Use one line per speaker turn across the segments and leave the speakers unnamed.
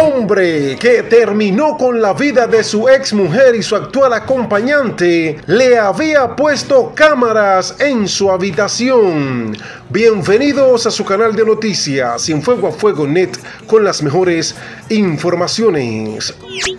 Hombre que terminó con la vida de su ex mujer y su actual acompañante le había puesto cámaras en su habitación. Bienvenidos a su canal de noticias Sin Fuego a Fuego Net con las mejores informaciones.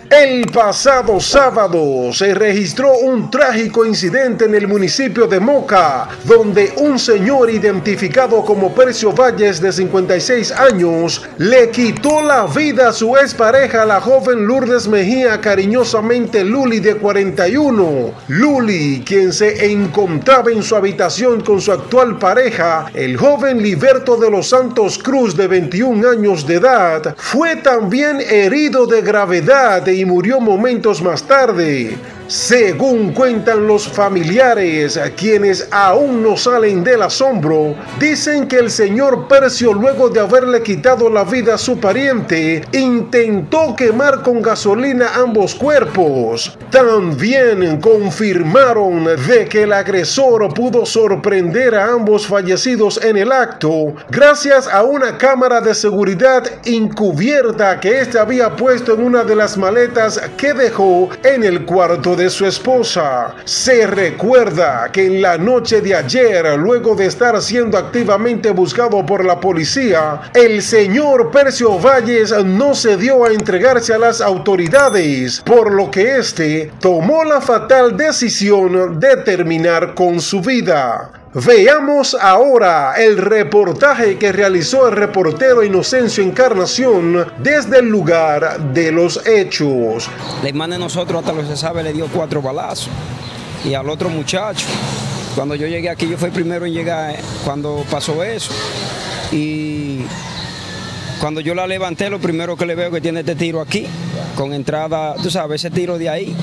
El pasado sábado se registró un trágico incidente en el municipio de Moca, donde un señor identificado como Percio Valles de 56 años le quitó la vida a su expareja, la joven Lourdes Mejía, cariñosamente Luli de 41. Luli, quien se encontraba en su habitación con su actual pareja, el joven Liberto de los Santos Cruz de 21 años de edad fue también herido de gravedad y murió momentos más tarde. Según cuentan los familiares, quienes aún no salen del asombro, dicen que el señor Percio, luego de haberle quitado la vida a su pariente, intentó quemar con gasolina ambos cuerpos. También confirmaron de que el agresor pudo sorprender a ambos fallecidos en el acto gracias a una cámara de seguridad encubierta que éste había puesto en una de las maletas que dejó en el cuarto de su esposa. Se recuerda que en la noche de ayer, luego de estar siendo activamente buscado por la policía, el señor Percio Valles no se dio a entregarse a las autoridades, por lo que éste tomó la fatal decisión de terminar con su vida. Veamos ahora el reportaje que realizó el reportero Inocencio Encarnación desde el lugar de los hechos.
La hermana de nosotros, hasta lo que se sabe, le dio cuatro balazos. Y al otro muchacho, cuando yo llegué aquí, yo fui primero en llegar cuando pasó eso. Y cuando yo la levanté, lo primero que le veo que tiene este tiro aquí, con entrada, tú sabes, ese tiro de ahí,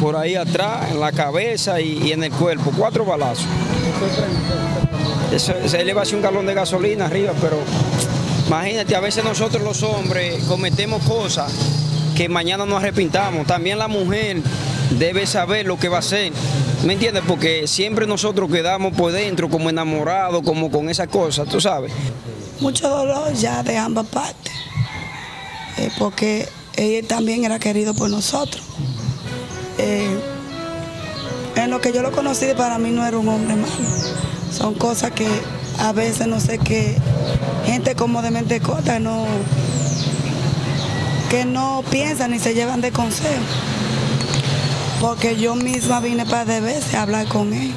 por ahí atrás, en la cabeza y en el cuerpo, cuatro balazos. Se eleva así un galón de gasolina arriba, pero imagínate, a veces nosotros los hombres cometemos cosas que mañana nos arrepintamos. También la mujer debe saber lo que va a hacer. ¿Me entiendes? Porque siempre nosotros quedamos por dentro como enamorados, como con esas cosas, tú sabes.
Mucho dolor ya de ambas partes, eh, porque él también era querido por nosotros. Eh, en lo que yo lo conocí, para mí no era un hombre malo. Son cosas que a veces no sé qué, gente como de mente corta no, que no piensan ni se llevan de consejo. Porque yo misma vine para de veces a hablar con él.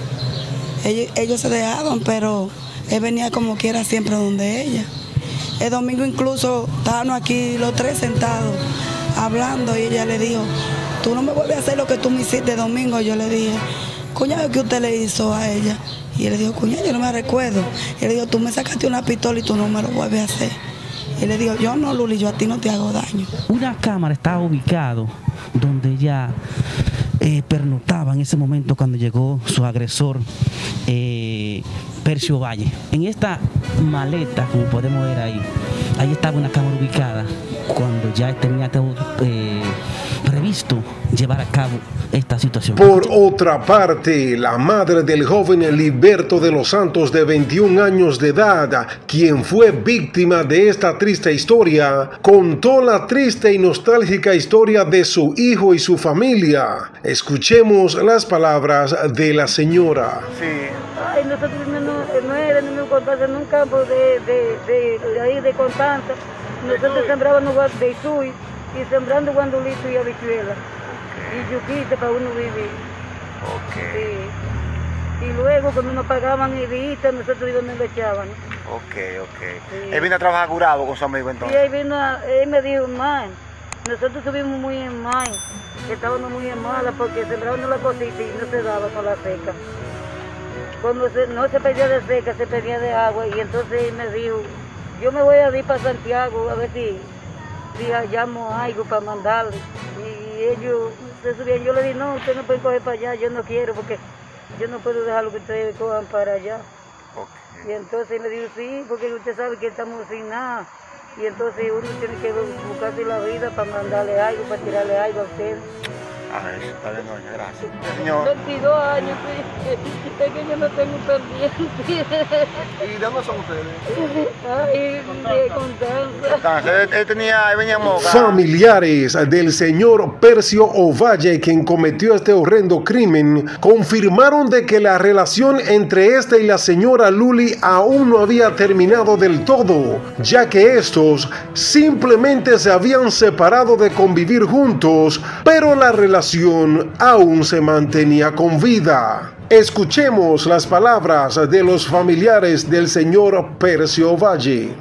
Ellos, se dejaban, pero él venía como quiera siempre donde ella. El domingo incluso estábamos aquí los tres sentados hablando y ella le dijo, tú no me vuelves a hacer lo que tú me hiciste domingo. Yo le dije, cuñado, ¿qué usted le hizo a ella? Y él le dijo, cuñado, yo no me recuerdo. Y él le dijo, tú me sacaste una pistola y tú no me lo vuelves a hacer. Y le dijo, yo no, Luli, yo a ti no te hago daño.
Una cámara estaba ubicado donde ella eh, pernotaba en ese momento cuando llegó su agresor, eh, Percio Valle. En esta maleta, como podemos ver ahí, ahí estaba una cámara ubicada cuando ya tenía todo eh, previsto llevar a cabo esta situación.
Por otra parte, la madre del joven Liberto de los Santos de 21 años de edad, quien fue víctima de esta triste historia, contó la triste y nostálgica historia de su hijo y su familia. Escuchemos las palabras de la señora.
Sí. Ay, nosotros no, no, no era en un campo de, de, de, de ahí de Constanza. Nosotros sembrábamos de Sui y sembrando guandulito y habichuela. Y yuquita para uno vivir.
Ok,
Sí. Y luego cuando nos pagaban edita, nosotros íbamos y lo echaban.
ok, ok.
Sí.
Él vino a trabajar curado con su amigo
Y
entonces.
ahí vino, a- él me dijo, man, nosotros subimos muy en mal, que estábamos muy en mala porque sembraban la cosita y no se daba con la seca. Cuando se- no se pedía de seca, se pedía de agua y entonces él me dijo, yo me voy a ir para Santiago a ver si, si hallamos algo para mandarle. Y ellos se subían, yo le dije, no, usted no puede coger para allá, yo no quiero porque yo no puedo dejar lo que ustedes cojan para allá. Y entonces me dijo, sí, porque usted sabe que estamos sin nada. Y entonces uno tiene que buscarse la vida para mandarle algo, para tirarle algo a usted.
Ah, eso, está bien, doña, gracias. Señor,
22 años, sí. Es que yo no tengo pendiente.
¿Y de dónde son ustedes?
Ay, de Constanza.
él, él tenía, él venía en Moca.
Familiares del señor Percio Ovalle, quien cometió este horrendo crimen, confirmaron de que la relación entre este y la señora Luli aún no había terminado del todo, ya que estos simplemente se habían separado de convivir juntos, pero la relación aún se mantenía con vida. Escuchemos las palabras de los familiares del señor Percio Valle.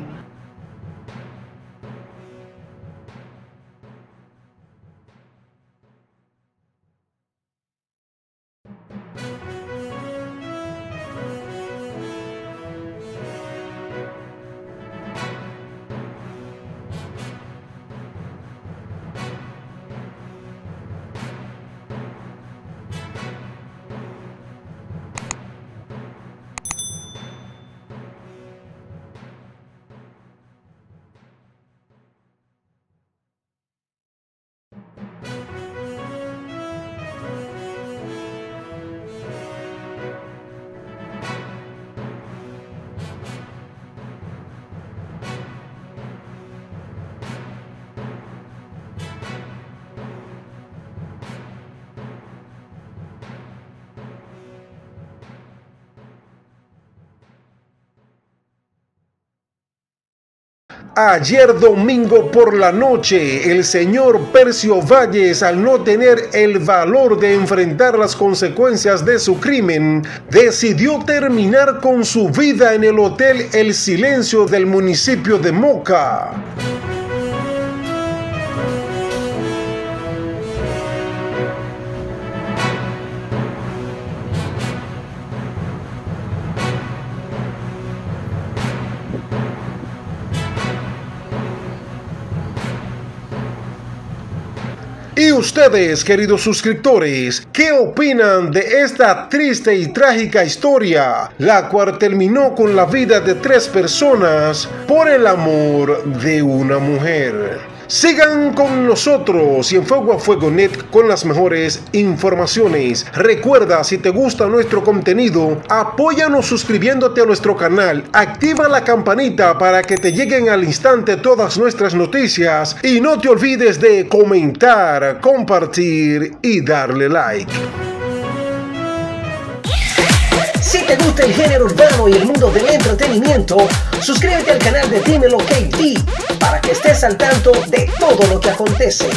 Ayer domingo por la noche, el señor Percio Valles, al no tener el valor de enfrentar las consecuencias de su crimen, decidió terminar con su vida en el Hotel El Silencio del municipio de Moca. Ustedes, queridos suscriptores, ¿qué opinan de esta triste y trágica historia, la cual terminó con la vida de tres personas por el amor de una mujer? Sigan con nosotros y en Fuego a Fuego Net con las mejores informaciones. Recuerda, si te gusta nuestro contenido, apóyanos suscribiéndote a nuestro canal. Activa la campanita para que te lleguen al instante todas nuestras noticias. Y no te olvides de comentar, compartir y darle like.
Si te gusta el género urbano y el mundo del entretenimiento, suscríbete al canal de Dímelo KD para que estés al tanto de todo lo que acontece.